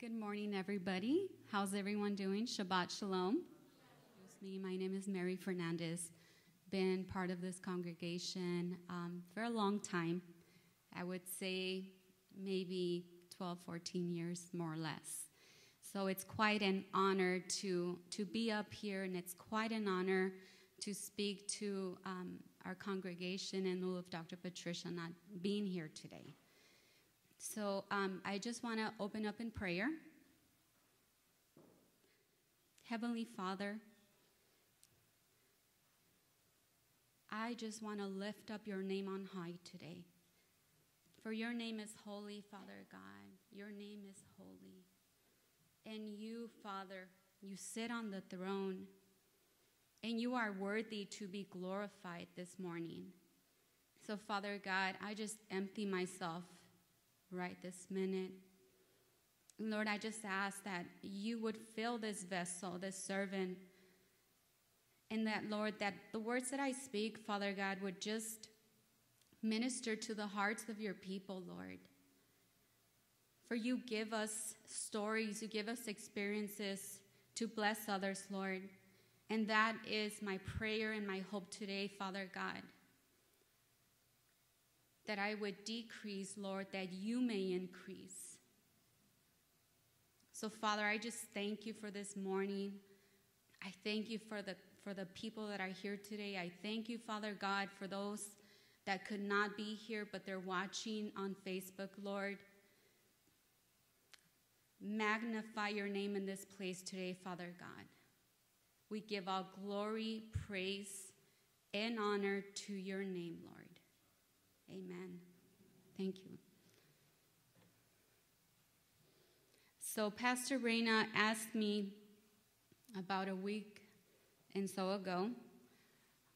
Good morning, everybody. How's everyone doing? Shabbat Shalom. It's me. My name is Mary Fernandez. Been part of this congregation um, for a long time. I would say maybe 12, 14 years, more or less. So it's quite an honor to, to be up here, and it's quite an honor to speak to um, our congregation in lieu of Dr. Patricia not being here today. So um, I just want to open up in prayer. Heavenly Father, I just want to lift up your name on high today. For your name is holy, Father God. Your name is holy. And you, Father, you sit on the throne, and you are worthy to be glorified this morning. So, Father God, I just empty myself right this minute. Lord, I just ask that you would fill this vessel, this servant, and that, Lord, that the words that I speak, Father God, would just minister to the hearts of your people, Lord. For you give us stories, you give us experiences to bless others, Lord. And that is my prayer and my hope today, Father God that I would decrease, Lord, that you may increase. So, Father, I just thank you for this morning. I thank you for the for the people that are here today. I thank you, Father God, for those that could not be here, but they're watching on Facebook, Lord. Magnify your name in this place today, Father God. We give all glory, praise, and honor to your name, Lord. Amen. Thank you. So, Pastor Reina asked me about a week and so ago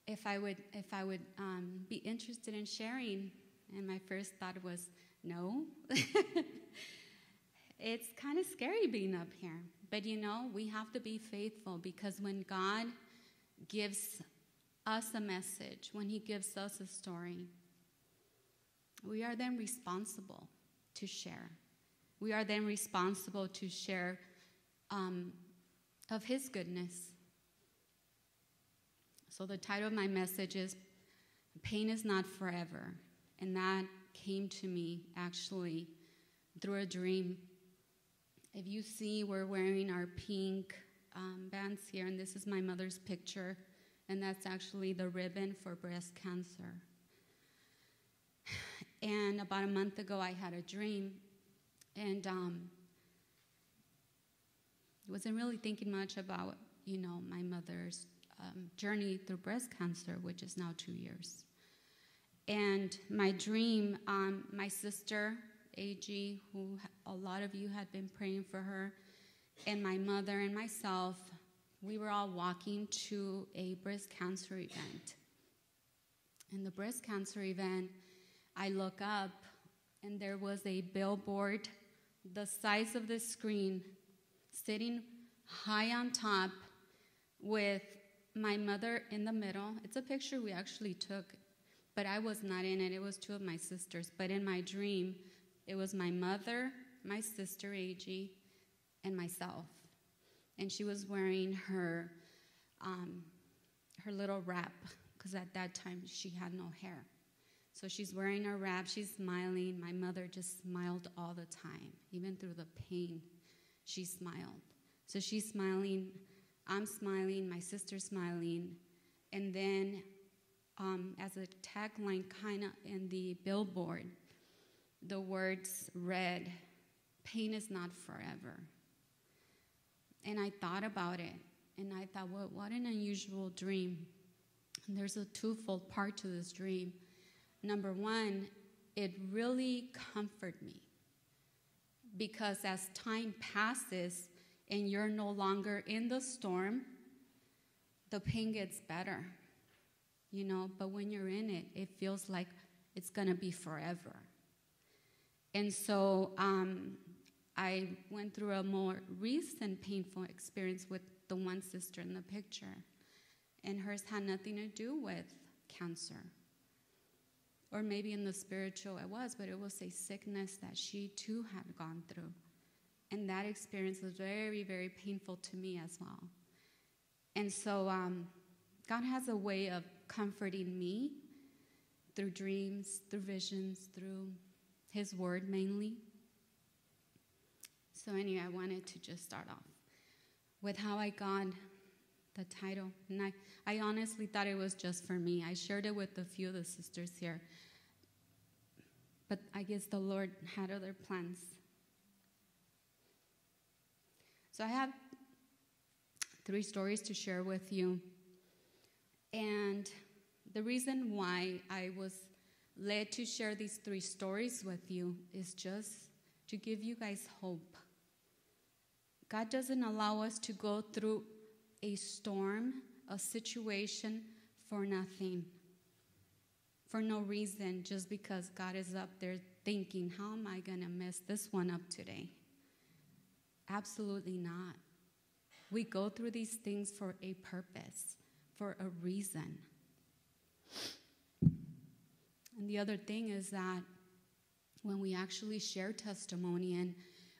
if I would if I would um, be interested in sharing, and my first thought was no. it's kind of scary being up here, but you know we have to be faithful because when God gives us a message, when He gives us a story, we are then responsible to share. We are then responsible to share um, of His goodness. So, the title of my message is Pain is Not Forever. And that came to me actually through a dream. If you see, we're wearing our pink um, bands here, and this is my mother's picture, and that's actually the ribbon for breast cancer. And about a month ago, I had a dream, and um, wasn't really thinking much about, you know, my mother's um, journey through breast cancer, which is now two years. And my dream, um, my sister, AG, who a lot of you had been praying for her, and my mother and myself, we were all walking to a breast cancer event. And the breast cancer event, I look up and there was a billboard the size of the screen sitting high on top with my mother in the middle. It's a picture we actually took, but I was not in it. It was two of my sisters. But in my dream, it was my mother, my sister, AG, and myself. And she was wearing her, um, her little wrap, because at that time she had no hair. So she's wearing her wrap, she's smiling. My mother just smiled all the time, even through the pain, she smiled. So she's smiling, I'm smiling, my sister's smiling. And then, um, as a tagline, kind of in the billboard, the words read, Pain is not forever. And I thought about it, and I thought, well, what an unusual dream. And there's a twofold part to this dream number one, it really comforted me because as time passes and you're no longer in the storm, the pain gets better, you know. But when you're in it, it feels like it's gonna be forever. And so um, I went through a more recent painful experience with the one sister in the picture, and hers had nothing to do with cancer or maybe in the spiritual it was, but it was a sickness that she too had gone through. And that experience was very, very painful to me as well. And so um, God has a way of comforting me through dreams, through visions, through His Word mainly. So, anyway, I wanted to just start off with how I got the title. And I, I honestly thought it was just for me. I shared it with a few of the sisters here. But I guess the Lord had other plans. So I have three stories to share with you. And the reason why I was led to share these three stories with you is just to give you guys hope. God doesn't allow us to go through a storm, a situation for nothing, for no reason, just because God is up there thinking, how am I going to mess this one up today? Absolutely not. We go through these things for a purpose, for a reason. And the other thing is that when we actually share testimony and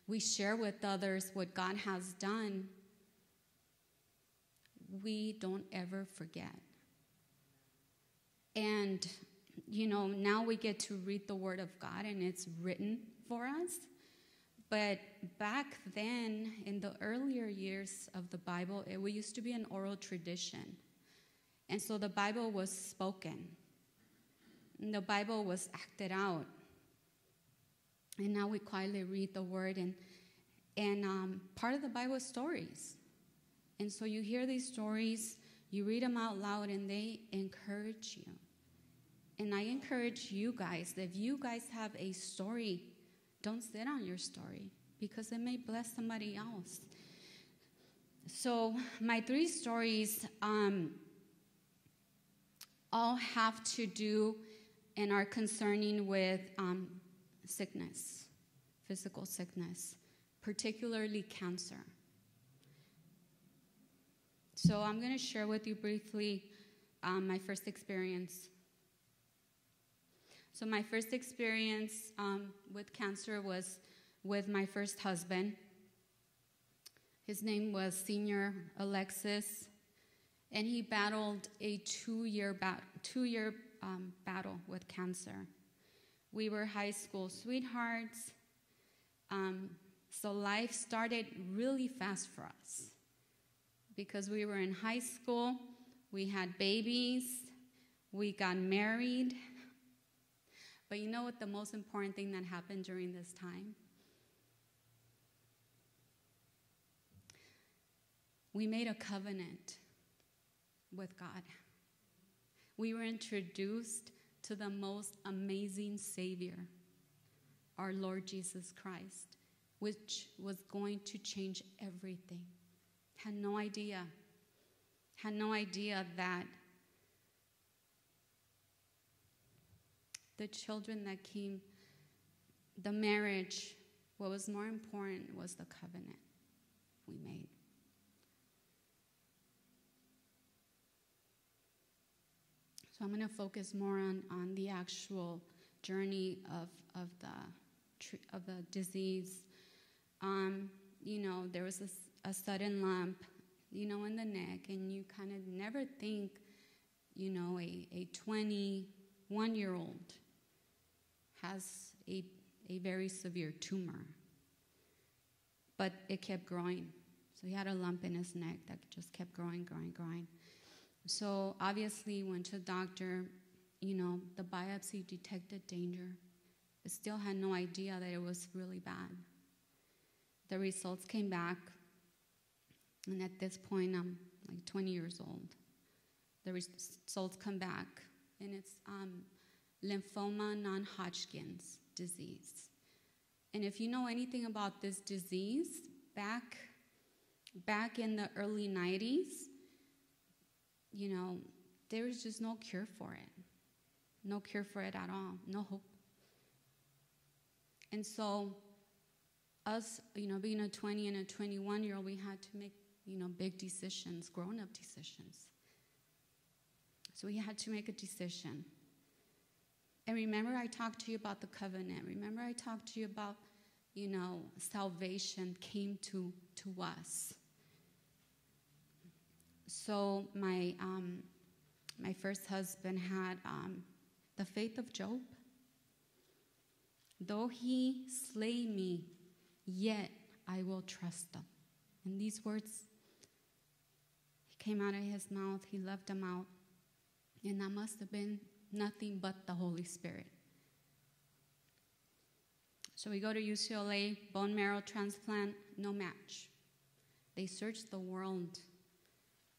we share with others what God has done, we don't ever forget. And, you know, now we get to read the Word of God and it's written for us. But back then, in the earlier years of the Bible, it used to be an oral tradition. And so the Bible was spoken, and the Bible was acted out. And now we quietly read the Word, and, and um, part of the Bible is stories. And so you hear these stories, you read them out loud, and they encourage you. And I encourage you guys, that if you guys have a story, don't sit on your story because it may bless somebody else. So, my three stories um, all have to do and are concerning with um, sickness, physical sickness, particularly cancer. So I'm going to share with you briefly um, my first experience. So my first experience um, with cancer was with my first husband. His name was Senior Alexis, and he battled a two-year ba- two-year um, battle with cancer. We were high school sweethearts, um, so life started really fast for us because we were in high school, we had babies, we got married. But you know what the most important thing that happened during this time? We made a covenant with God. We were introduced to the most amazing Savior, our Lord Jesus Christ, which was going to change everything had no idea, had no idea that the children that came, the marriage, what was more important was the covenant we made. So I'm going to focus more on, on the actual journey of, of, the, of the disease. Um, you know, there was this a sudden lump, you know, in the neck, and you kind of never think, you know, a, a 21 year old has a, a very severe tumor. But it kept growing. So he had a lump in his neck that just kept growing, growing, growing. So obviously, went to the doctor. You know, the biopsy detected danger. It still had no idea that it was really bad. The results came back and at this point, I'm like 20 years old. The results come back, and it's um, lymphoma non Hodgkin's disease. And if you know anything about this disease, back, back in the early 90s, you know, there was just no cure for it. No cure for it at all, no hope. And so, us, you know, being a 20 and a 21 year old, we had to make you know, big decisions, grown up decisions. So we had to make a decision. And remember, I talked to you about the covenant. Remember, I talked to you about you know, salvation came to, to us. So my, um, my first husband had um, the faith of Job. Though he slay me, yet I will trust them. And these words came out of his mouth. He left them out. And that must have been nothing but the Holy Spirit. So we go to UCLA, bone marrow transplant, no match. They searched the world.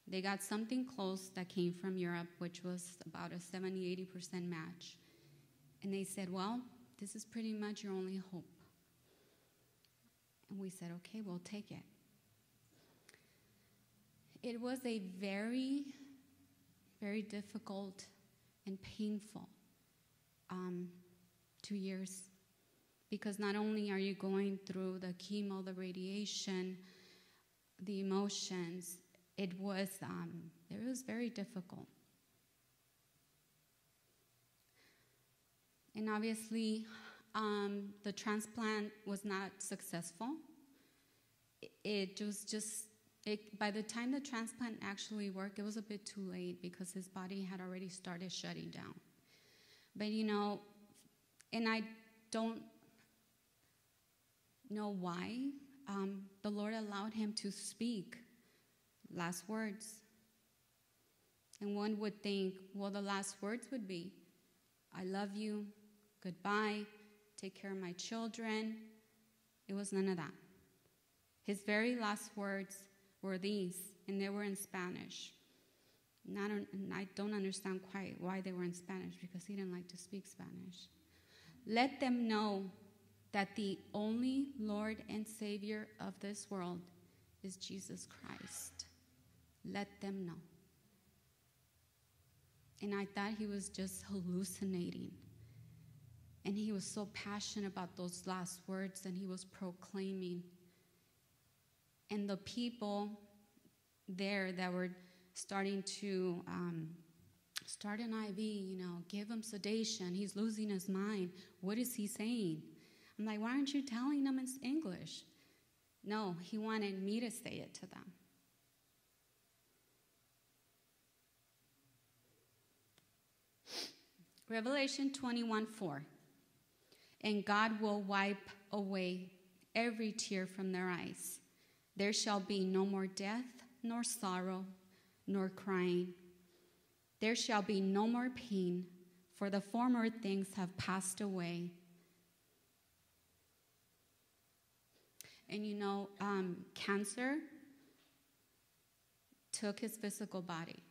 They got something close that came from Europe, which was about a 70 80% match. And they said, Well, this is pretty much your only hope. And we said, Okay, we'll take it. It was a very, very difficult and painful um, two years because not only are you going through the chemo, the radiation, the emotions, it was um, it was very difficult. And obviously, um, the transplant was not successful. It, it was just it, by the time the transplant actually worked, it was a bit too late because his body had already started shutting down. But you know, and I don't know why um, the Lord allowed him to speak last words. And one would think, well, the last words would be, I love you, goodbye, take care of my children. It was none of that. His very last words were these, and they were in Spanish. And I don't, and I don't understand quite why they were in Spanish because he didn't like to speak Spanish. Let them know that the only Lord and Savior of this world is Jesus Christ. Let them know. And I thought he was just hallucinating. And he was so passionate about those last words and he was proclaiming. And the people there that were starting to um, start an IV, you know, give him sedation. He's losing his mind. What is he saying? I'm like, why aren't you telling them in English? No, he wanted me to say it to them. Revelation 21 4. And God will wipe away every tear from their eyes. There shall be no more death, nor sorrow, nor crying. There shall be no more pain, for the former things have passed away. And you know, um, cancer took his physical body,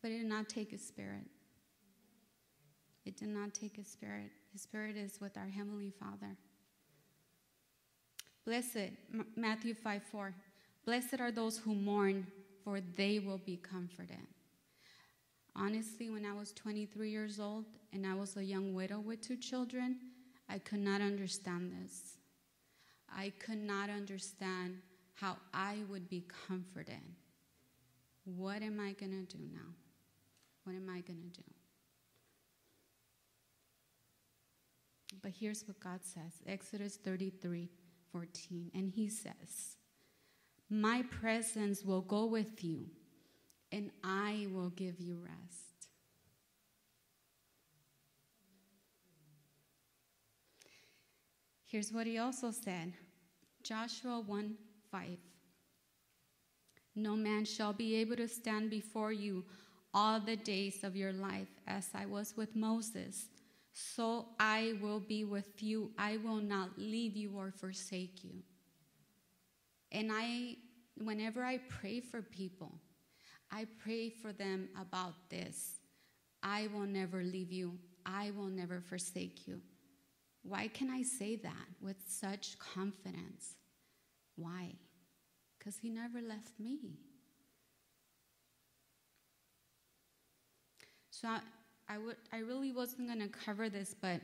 but it did not take his spirit. It did not take his spirit. His spirit is with our Heavenly Father. Blessed, Matthew 5 4. Blessed are those who mourn, for they will be comforted. Honestly, when I was 23 years old and I was a young widow with two children, I could not understand this. I could not understand how I would be comforted. What am I going to do now? What am I going to do? But here's what God says Exodus 33 14. And He says, My presence will go with you, and I will give you rest. Here's what he also said Joshua 1 5. No man shall be able to stand before you all the days of your life, as I was with Moses. So I will be with you. I will not leave you or forsake you. And I, whenever I pray for people, I pray for them about this. I will never leave you. I will never forsake you. Why can I say that with such confidence? Why? Because he never left me. So I, I, would, I really wasn't going to cover this, but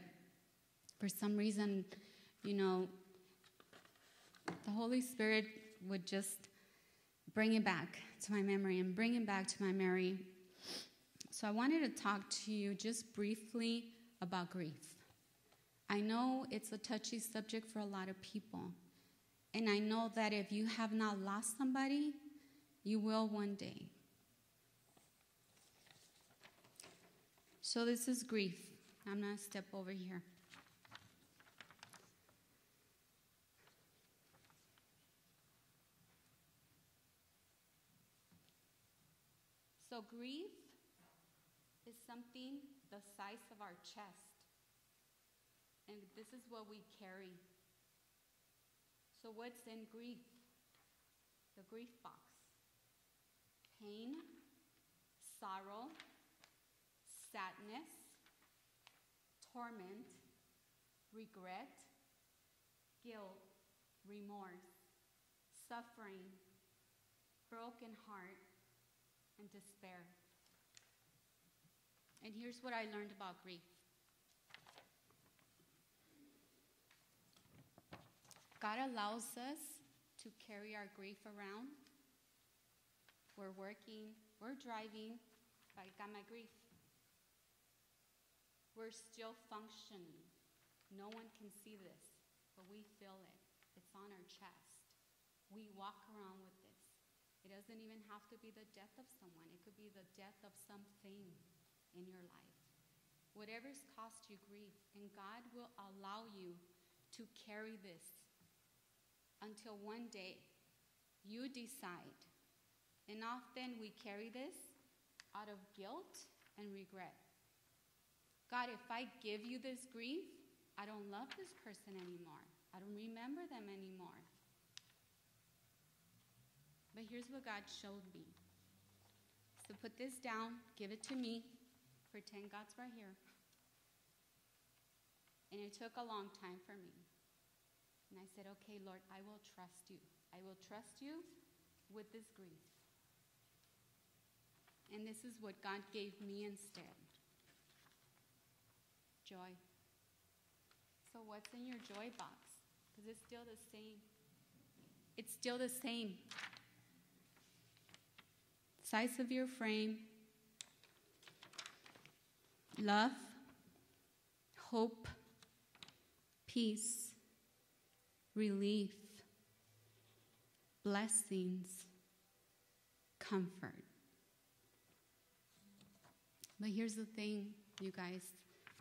for some reason, you know, the Holy Spirit would just bring it back to my memory and bring it back to my memory. So I wanted to talk to you just briefly about grief I know it's a touchy subject for a lot of people. And I know that if you have not lost somebody, you will one day. So, this is grief. I'm going to step over here. So, grief is something the size of our chest. And this is what we carry. So, what's in grief? The grief box pain, sorrow, sadness, torment, regret, guilt, remorse, suffering, broken heart, and despair. And here's what I learned about grief God allows us to carry our grief around. We're working, we're driving, but I got my grief. We're still functioning. No one can see this, but we feel it. It's on our chest. We walk around with this. It doesn't even have to be the death of someone, it could be the death of something in your life. Whatever's caused you grief, and God will allow you to carry this until one day you decide. And often we carry this out of guilt and regret. God, if I give you this grief, I don't love this person anymore. I don't remember them anymore. But here's what God showed me. So put this down, give it to me, pretend God's right here. And it took a long time for me. And I said, Okay, Lord, I will trust you. I will trust you with this grief. And this is what God gave me instead joy. So, what's in your joy box? Because it's still the same. It's still the same size of your frame, love, hope, peace, relief, blessings, comfort. But here's the thing, you guys,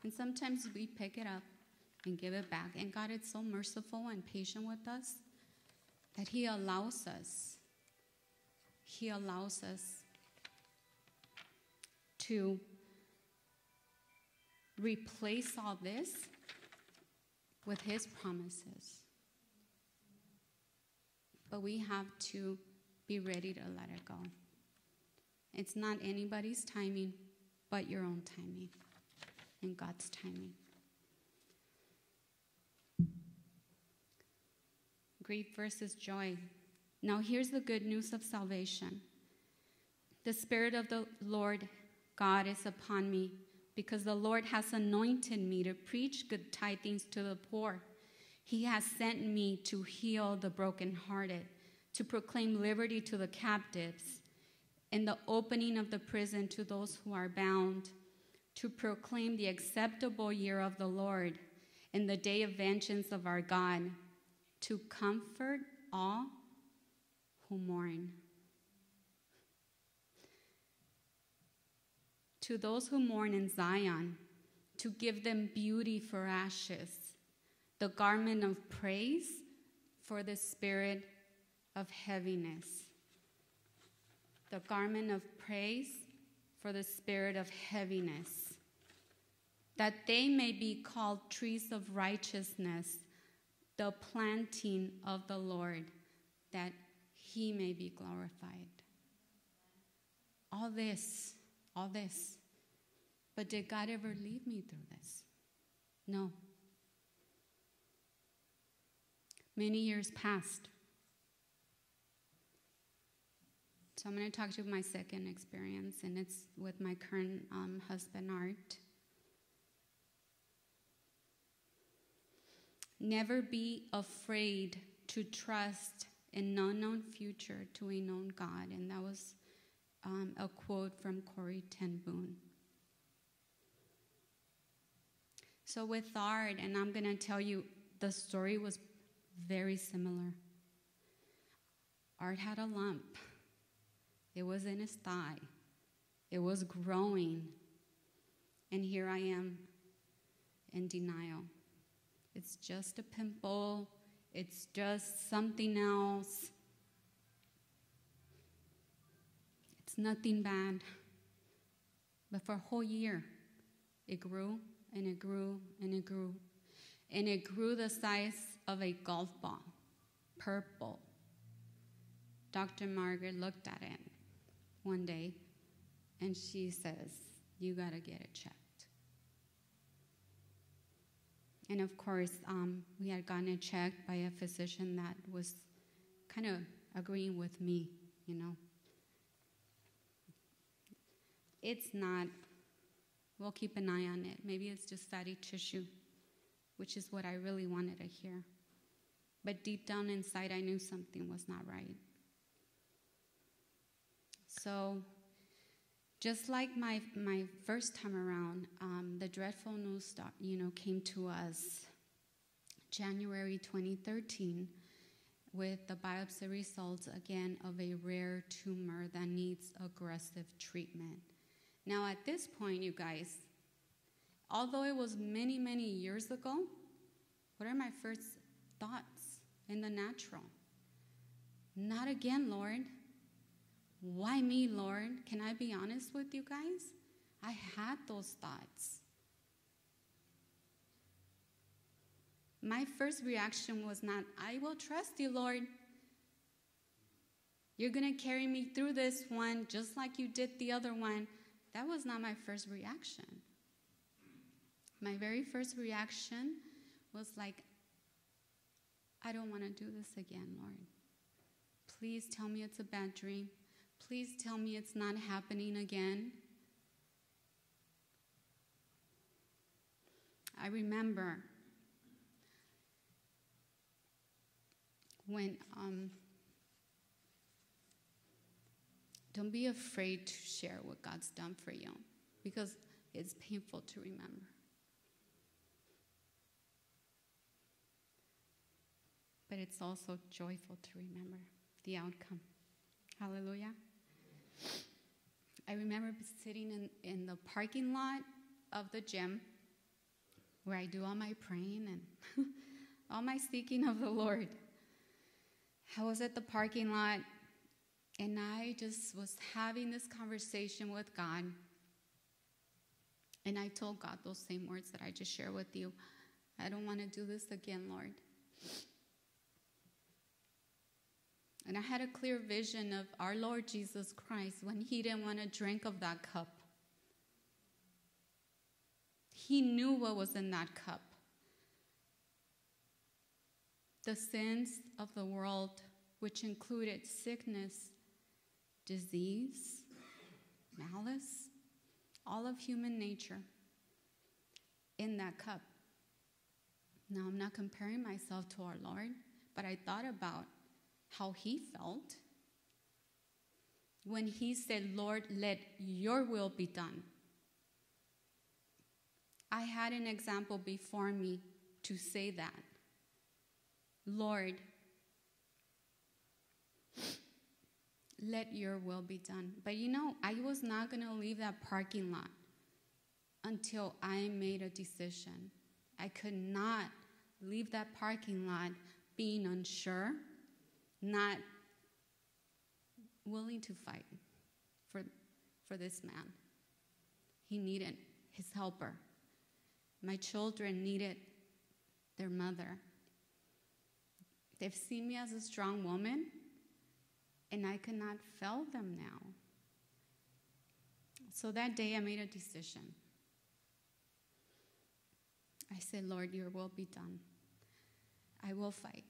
and sometimes we pick it up and give it back. And God is so merciful and patient with us that He allows us he allows us to replace all this with His promises. But we have to be ready to let it go. It's not anybody's timing, but your own timing and God's timing. Grief versus joy. Now, here's the good news of salvation the Spirit of the Lord God is upon me, because the Lord has anointed me to preach good tidings to the poor. He has sent me to heal the brokenhearted, to proclaim liberty to the captives, and the opening of the prison to those who are bound, to proclaim the acceptable year of the Lord and the day of vengeance of our God, to comfort all who mourn. To those who mourn in Zion, to give them beauty for ashes, the garment of praise for the spirit of heaviness. The garment of praise for the spirit of heaviness, that they may be called trees of righteousness, the planting of the Lord, that he may be glorified. All this, all this. But did God ever leave me through this? No. Many years passed. So I'm going to talk to you my second experience, and it's with my current um, husband, Art. Never be afraid to trust an unknown future to a known God. And that was um, a quote from Corrie ten Boom. So with Art, and I'm going to tell you, the story was very similar. Art had a lump. It was in his thigh. It was growing. And here I am in denial. It's just a pimple. It's just something else. It's nothing bad. But for a whole year, it grew and it grew and it grew. And it grew the size of a golf ball, purple. Dr. Margaret looked at it one day and she says, You got to get it checked. And of course, um, we had gotten it checked by a physician that was kind of agreeing with me, you know. It's not, we'll keep an eye on it. Maybe it's just fatty tissue, which is what I really wanted to hear. But deep down inside, I knew something was not right. So, just like my, my first time around, um, the dreadful news start, you know, came to us January 2013 with the biopsy results again of a rare tumor that needs aggressive treatment. Now, at this point, you guys, although it was many, many years ago, what are my first thoughts in the natural? Not again, Lord. Why me, Lord? Can I be honest with you guys? I had those thoughts. My first reaction was not, I will trust you, Lord. You're going to carry me through this one just like you did the other one. That was not my first reaction. My very first reaction was like, I don't want to do this again, Lord. Please tell me it's a bad dream. Please tell me it's not happening again. I remember when um, don't be afraid to share what God's done for you because it's painful to remember. But it's also joyful to remember the outcome. Hallelujah. I remember sitting in, in the parking lot of the gym where I do all my praying and all my seeking of the Lord. I was at the parking lot and I just was having this conversation with God. And I told God those same words that I just shared with you. I don't want to do this again, Lord. And I had a clear vision of our Lord Jesus Christ when he didn't want to drink of that cup. He knew what was in that cup. The sins of the world, which included sickness, disease, malice, all of human nature in that cup. Now, I'm not comparing myself to our Lord, but I thought about how he felt when he said, Lord, let your will be done. I had an example before me to say that. Lord, let your will be done. But you know, I was not going to leave that parking lot until I made a decision. I could not leave that parking lot being unsure, not willing to fight for, for this man. He needed his helper. My children needed their mother. They've seen me as a strong woman, and I cannot fail them now. So that day I made a decision. I said, Lord, your will be done. I will fight.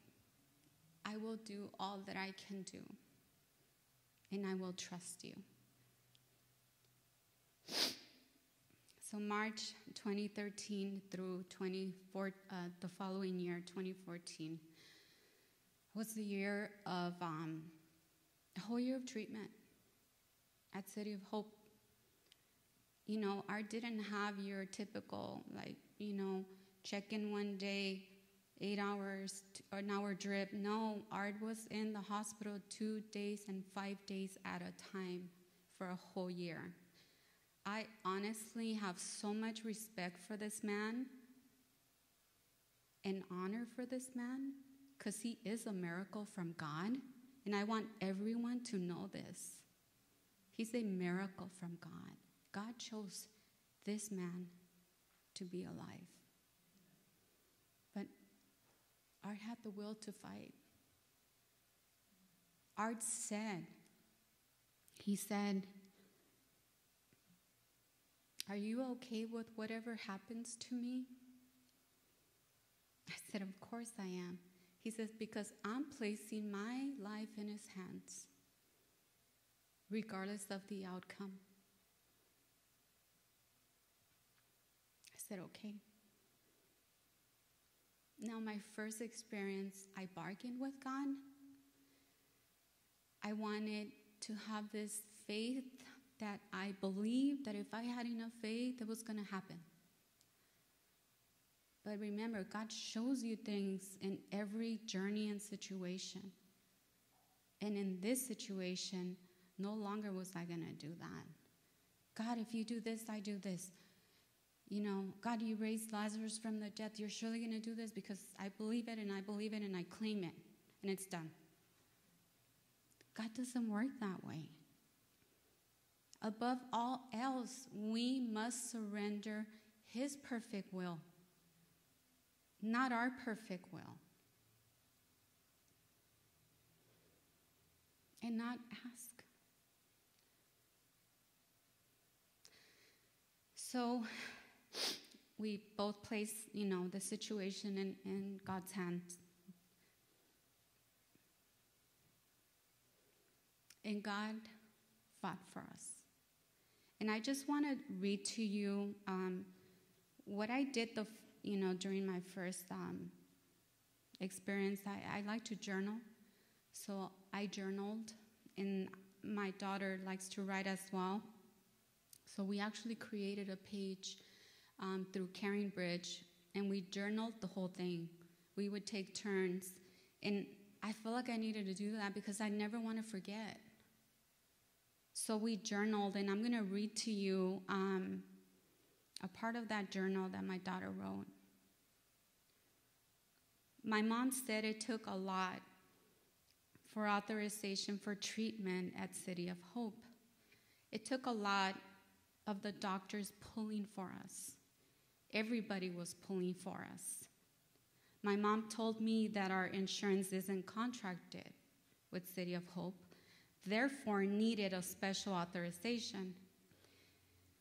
I will do all that I can do, and I will trust you. So March 2013 through 24, uh, the following year, 2014, was the year of um, a whole year of treatment at City of Hope. you know, I didn't have your typical, like, you know, check in one day, eight hours, an hour drip. No, Art was in the hospital two days and five days at a time for a whole year. I honestly have so much respect for this man and honor for this man because he is a miracle from God. And I want everyone to know this. He's a miracle from God. God chose this man to be alive. But Art had the will to fight. Art said, he said, Are you okay with whatever happens to me? I said, Of course I am. He says, Because I'm placing my life in his hands, regardless of the outcome. I said, Okay. Now, my first experience, I bargained with God. I wanted to have this faith that I believed that if I had enough faith, it was going to happen. But remember, God shows you things in every journey and situation. And in this situation, no longer was I going to do that. God, if you do this, I do this. You know, God, you raised Lazarus from the dead. You're surely going to do this because I believe it and I believe it and I claim it. And it's done. God doesn't work that way. Above all else, we must surrender His perfect will not our perfect will. And not ask. So we both place, you know, the situation in, in God's hands. And God fought for us. And I just want to read to you um, what I did the you know, during my first um, experience, I, I like to journal. So I journaled, and my daughter likes to write as well. So we actually created a page um, through Caring Bridge, and we journaled the whole thing. We would take turns, and I feel like I needed to do that because I never want to forget. So we journaled, and I'm going to read to you um, a part of that journal that my daughter wrote. My mom said it took a lot for authorization for treatment at City of Hope. It took a lot of the doctors pulling for us. Everybody was pulling for us. My mom told me that our insurance isn't contracted with City of Hope, therefore needed a special authorization.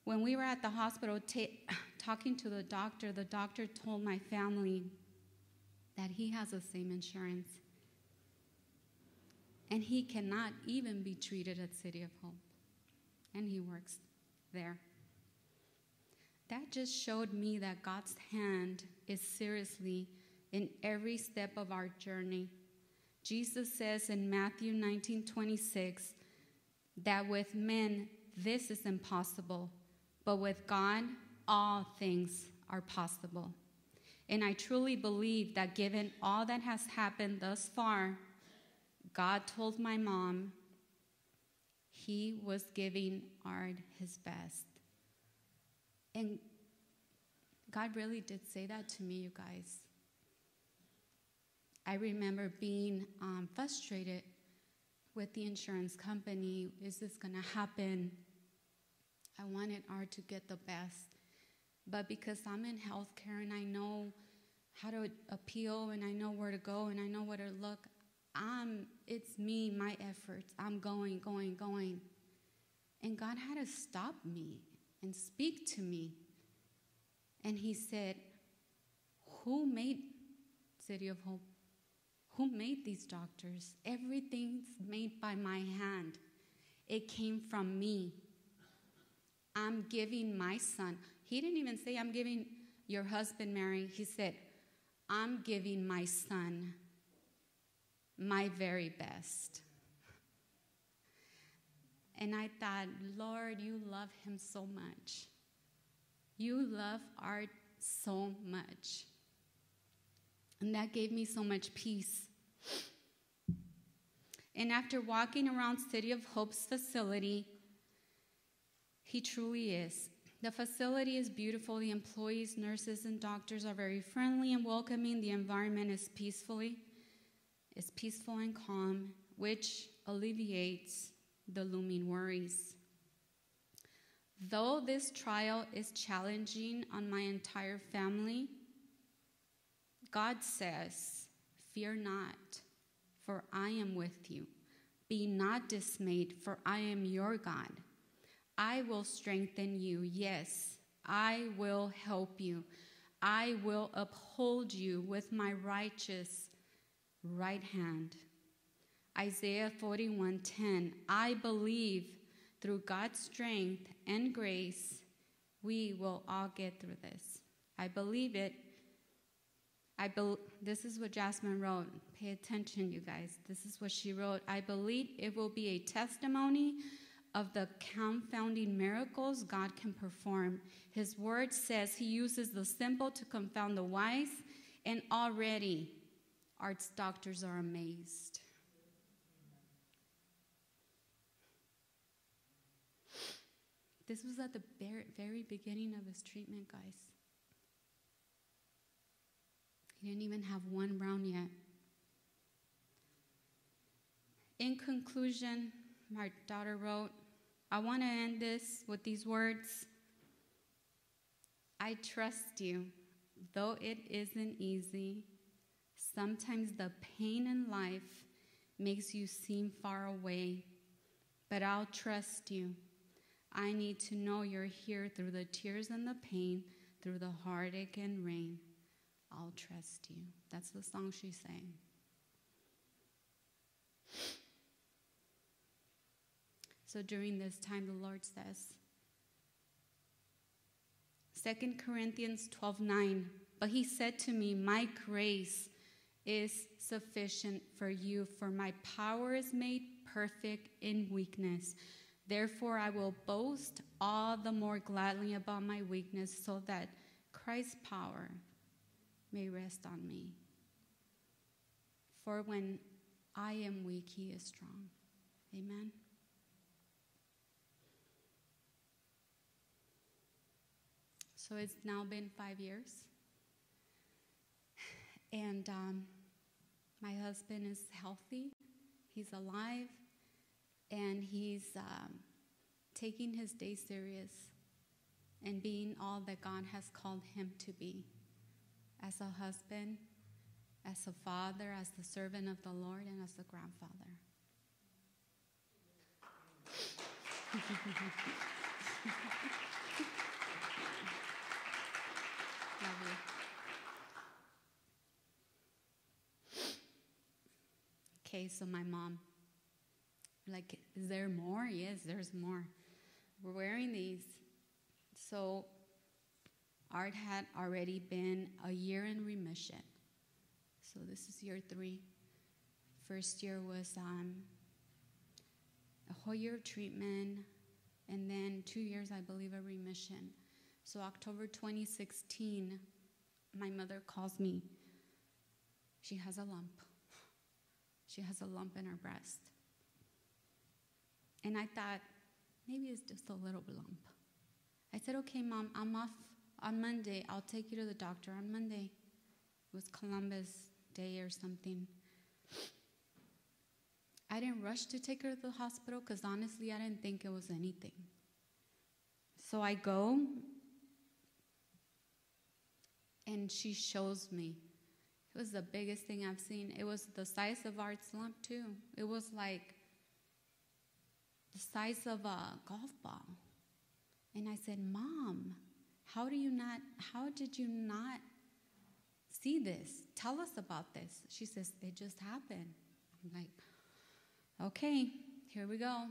When we were at the hospital talking to the doctor, the doctor told my family that he has the same insurance. And he cannot even be treated at City of Hope. And he works there. That just showed me that God's hand is seriously in every step of our journey. Jesus says in Matthew 19 26 that with men this is impossible, but with God all things are possible. And I truly believe that given all that has happened thus far, God told my mom he was giving Art his best. And God really did say that to me, you guys. I remember being um, frustrated with the insurance company. Is this going to happen? I wanted Art to get the best. But because I'm in healthcare and I know how to appeal and I know where to go and I know where to look, I'm it's me, my efforts. I'm going, going, going. And God had to stop me and speak to me. And he said, "Who made City of Hope? Who made these doctors? Everything's made by my hand. It came from me. I'm giving my son. He didn't even say, I'm giving your husband, Mary. He said, I'm giving my son my very best. And I thought, Lord, you love him so much. You love Art so much. And that gave me so much peace. And after walking around City of Hope's facility, he truly is. The facility is beautiful. The employees, nurses, and doctors are very friendly and welcoming. The environment is peacefully, is peaceful and calm, which alleviates the looming worries. Though this trial is challenging on my entire family, God says, Fear not, for I am with you. Be not dismayed, for I am your God. I will strengthen you. Yes, I will help you. I will uphold you with my righteous right hand. Isaiah 41:10 I believe through God's strength and grace we will all get through this. I believe it. I be- this is what Jasmine wrote. Pay attention you guys. This is what she wrote. I believe it will be a testimony of the confounding miracles God can perform. His word says he uses the simple to confound the wise, and already Art's doctors are amazed. This was at the very beginning of his treatment, guys. He didn't even have one round yet. In conclusion, my daughter wrote, I want to end this with these words I trust you, though it isn't easy. Sometimes the pain in life makes you seem far away, but I'll trust you. I need to know you're here through the tears and the pain, through the heartache and rain. I'll trust you. That's the song she sang. So during this time, the Lord says, 2 Corinthians 12 9, but he said to me, My grace is sufficient for you, for my power is made perfect in weakness. Therefore, I will boast all the more gladly about my weakness, so that Christ's power may rest on me. For when I am weak, he is strong. Amen. So it's now been five years. And um, my husband is healthy, he's alive, and he's um, taking his day serious and being all that God has called him to be. As a husband, as a father, as the servant of the Lord, and as a grandfather. Okay, so my mom, like, is there more? Yes, there's more. We're wearing these. So, Art had already been a year in remission. So, this is year three. First year was um, a whole year of treatment, and then two years, I believe, of remission. So, October 2016, my mother calls me. She has a lump. She has a lump in her breast. And I thought, maybe it's just a little lump. I said, okay, mom, I'm off on Monday. I'll take you to the doctor on Monday. It was Columbus Day or something. I didn't rush to take her to the hospital because honestly, I didn't think it was anything. So I go, and she shows me it was the biggest thing I've seen. It was the size of Art's lump, too. It was like the size of a golf ball. And I said, Mom, how do you not, how did you not see this? Tell us about this. She says, It just happened. I'm like, Okay, here we go.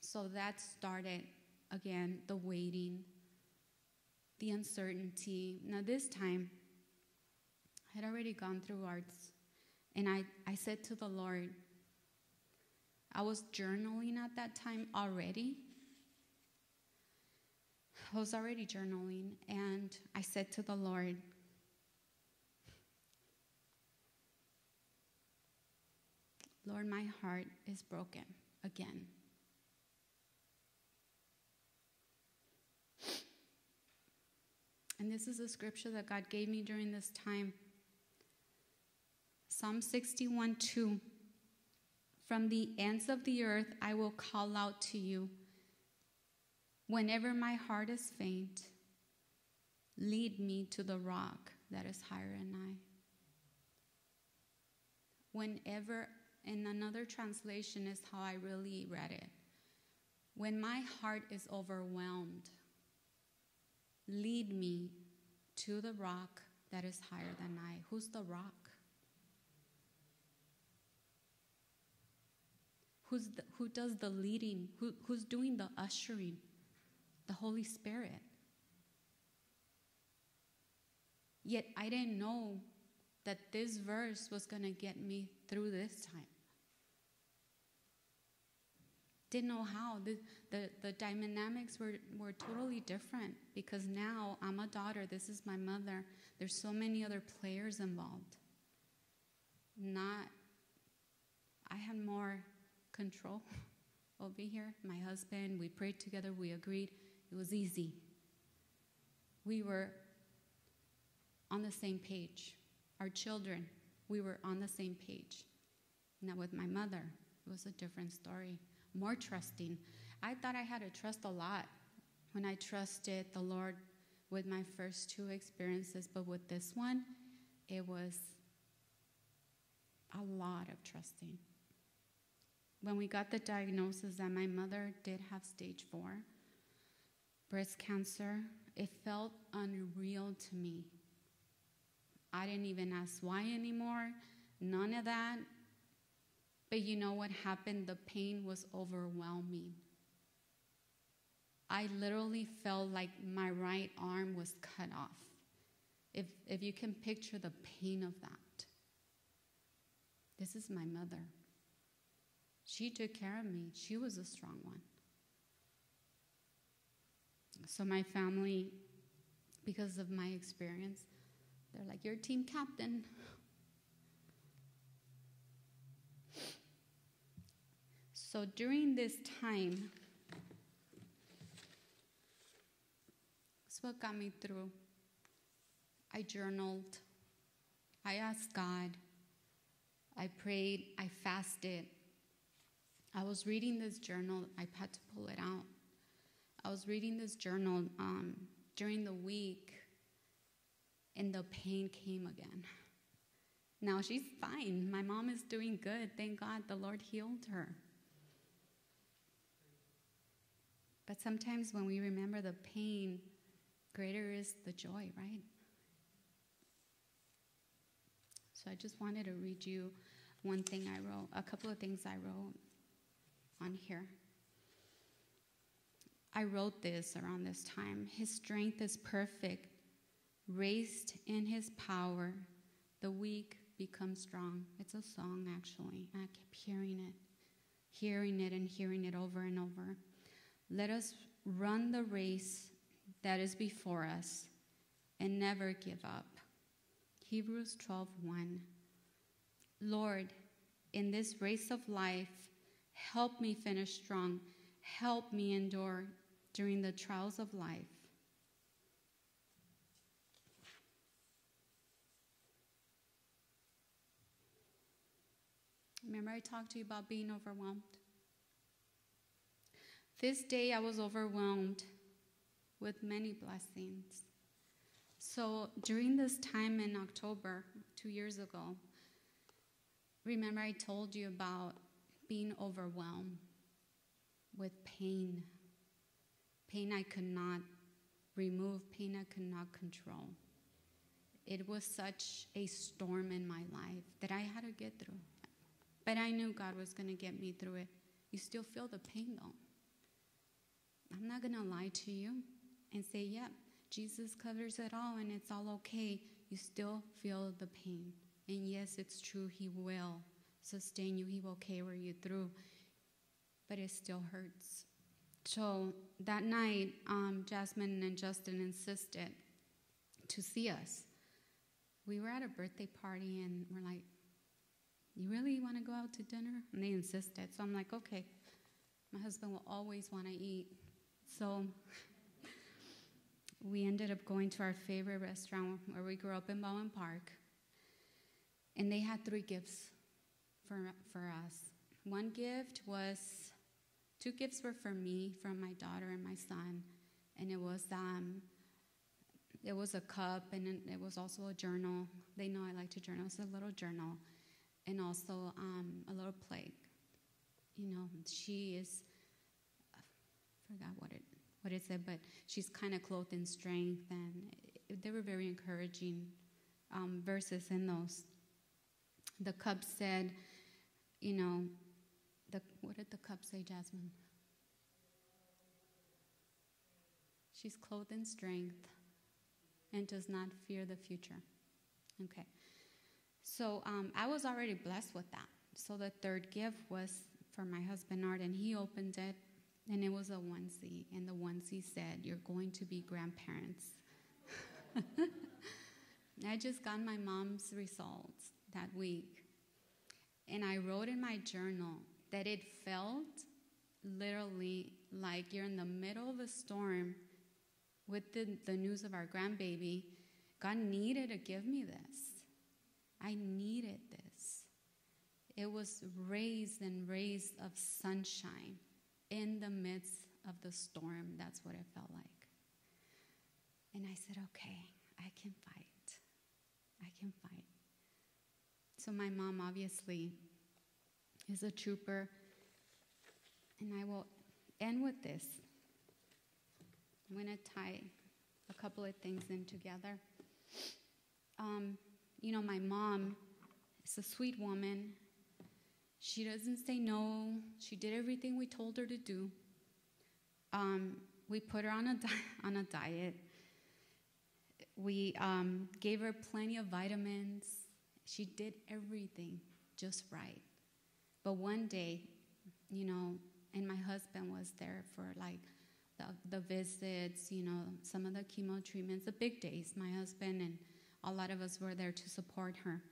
So that started again the waiting, the uncertainty. Now, this time, I had already gone through Art's. And I, I said to the Lord, I was journaling at that time already. I was already journaling, and I said to the Lord, Lord, my heart is broken again. And this is a scripture that God gave me during this time. Psalm 61 2. From the ends of the earth I will call out to you. Whenever my heart is faint, lead me to the rock that is higher than I. Whenever, in another translation, is how I really read it. When my heart is overwhelmed, lead me to the rock that is higher than I. Who's the rock? Who's the, who does the leading? Who, who's doing the ushering? The Holy Spirit. Yet I didn't know that this verse was going to get me through this time. Didn't know how. The, the, the dynamics were, were totally different because now I'm a daughter, this is my mother. There's so many other players involved. Not, I had more control over here. My husband, we prayed together, we agreed. It was easy. We were on the same page. Our children, we were on the same page. Now, with my mother, it was a different story. More trusting. I thought I had to trust a lot when I trusted the Lord with my first two experiences, but with this one, it was a lot of trusting. When we got the diagnosis that my mother did have stage four breast cancer, it felt unreal to me. I didn't even ask why anymore, none of that. But you know what happened? The pain was overwhelming. I literally felt like my right arm was cut off. If, if you can picture the pain of that. This is my mother. She took care of me, she was a strong one. So, my family, because of my experience, they're like, You're team captain. So, during this time, it's what got me through. I journaled, I asked God, I prayed, I fasted. I was reading this journal, I had to pull it out. I was reading this journal um, during the week, and the pain came again. Now she's fine. My mom is doing good. Thank God the Lord healed her. But sometimes when we remember the pain, greater is the joy, right? So I just wanted to read you one thing I wrote, a couple of things I wrote on here. I wrote this around this time. His strength is perfect, raised in his power. The weak become strong. It's a song, actually. I kept hearing it, hearing it, and hearing it over and over. Let us run the race that is before us and never give up. Hebrews 12:1 Lord, in this race of life, help me finish strong. Help me endure during the trials of life. Remember, I talked to you about being overwhelmed? This day I was overwhelmed with many blessings. So during this time in October, two years ago, remember I told you about being overwhelmed with pain pain I could not remove, pain I could not control. It was such a storm in my life that I had to get through. But I knew God was going to get me through it. You still feel the pain though. I'm not going to lie to you and say, yep, yeah, Jesus covers it all and it's all okay. You still feel the pain. And yes, it's true, He will sustain you, He will carry you through. But it still hurts. So that night, um, Jasmine and Justin insisted to see us. We were at a birthday party and we're like, You really want to go out to dinner? And they insisted. So I'm like, Okay. My husband will always want to eat. So we ended up going to our favorite restaurant where we grew up in Bowen Park. And they had three gifts for, for us. One gift was, two gifts were for me from my daughter and my son. And it was, um, it was a cup and it was also a journal. They know I like to journal. It's a little journal and also um, a little plate. You know, she is, I forgot what it what it said, but she's kind of clothed in strength, and it, they were very encouraging um, verses in those. The cup said, you know, the, what did the cup say, Jasmine? She's clothed in strength and does not fear the future. Okay. So um, I was already blessed with that. So the third gift was for my husband Art, and he opened it, and it was a onesie, and the onesie said, "You're going to be grandparents." I just got my mom's results that week, and I wrote in my journal that it felt literally like you're in the middle of a storm with the, the news of our grandbaby. God needed to give me this. I needed this. It was rays and rays of sunshine in the midst of the storm. That's what it felt like. And I said, okay, I can fight. I can fight. So my mom obviously is a trooper. And I will end with this. I'm going to tie a couple of things in together. Um, you know, my mom is a sweet woman. She doesn't say no. She did everything we told her to do. Um, we put her on a, di- on a diet. We um, gave her plenty of vitamins. She did everything just right. But one day, you know, and my husband was there for like the, the visits, you know, some of the chemo treatments, the big days. My husband and a lot of us were there to support her.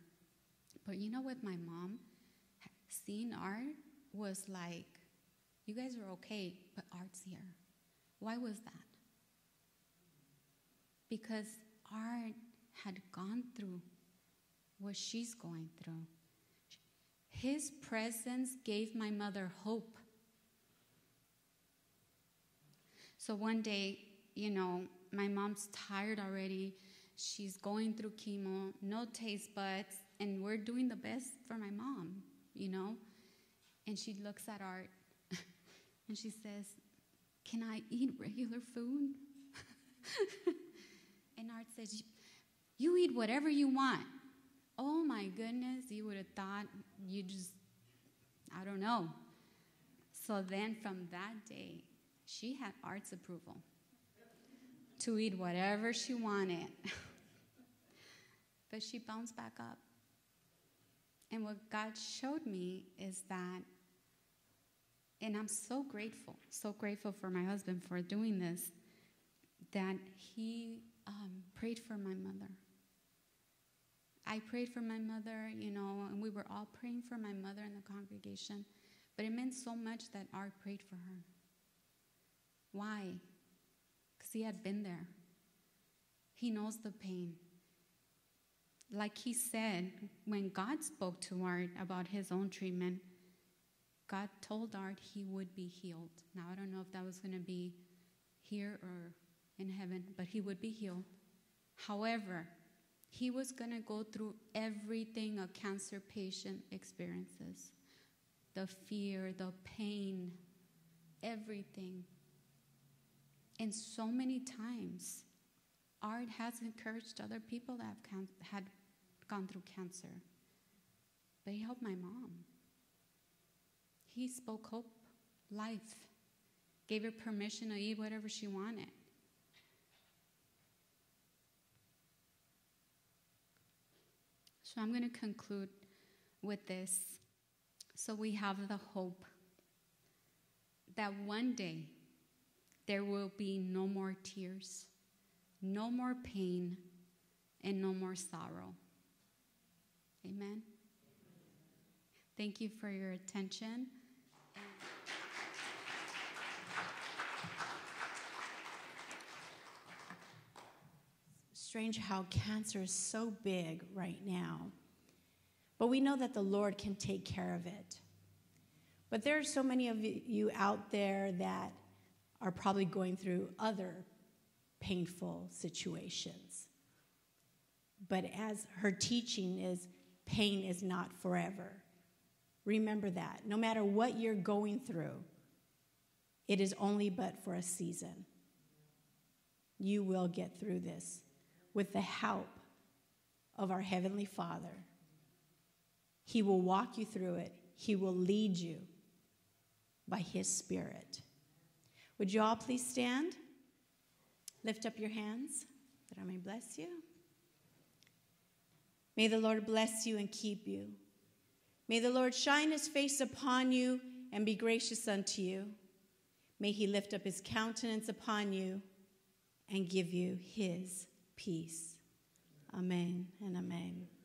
But you know, with my mom, seeing Art was like, you guys are okay, but Art's here. Why was that? Because Art had gone through what she's going through. His presence gave my mother hope. So one day, you know, my mom's tired already. She's going through chemo, no taste buds, and we're doing the best for my mom, you know? And she looks at Art and she says, Can I eat regular food? and Art says, You eat whatever you want. Oh my goodness, you would have thought you just, I don't know. So then from that day, she had Art's approval to eat whatever she wanted. but she bounced back up. And what God showed me is that, and I'm so grateful, so grateful for my husband for doing this, that he um, prayed for my mother. I prayed for my mother, you know, and we were all praying for my mother in the congregation. But it meant so much that Art prayed for her. Why? Because he had been there. He knows the pain like he said, when God spoke to Art about his own treatment, God told Art he would be healed. Now, I don't know if that was going to be here or in heaven, but he would be healed. However, he was going to go through everything a cancer patient experiences the fear, the pain, everything. And so many times, Art has encouraged other people that have had gone through cancer. But he helped my mom. He spoke hope, life, gave her permission to eat whatever she wanted. So I'm going to conclude with this. So we have the hope that one day there will be no more tears, no more pain, and no more sorrow. Amen. Thank you for your attention. Strange how cancer is so big right now. But we know that the Lord can take care of it. But there are so many of you out there that are probably going through other painful situations. But as her teaching is, pain is not forever. Remember that. No matter what you're going through, it is only but for a season. You will get through this with the help of our Heavenly Father. He will walk you through it, He will lead you by His Spirit. Would you all please stand? Lift up your hands that I may bless you. May the Lord bless you and keep you. May the Lord shine his face upon you and be gracious unto you. May he lift up his countenance upon you and give you his peace. Amen and amen.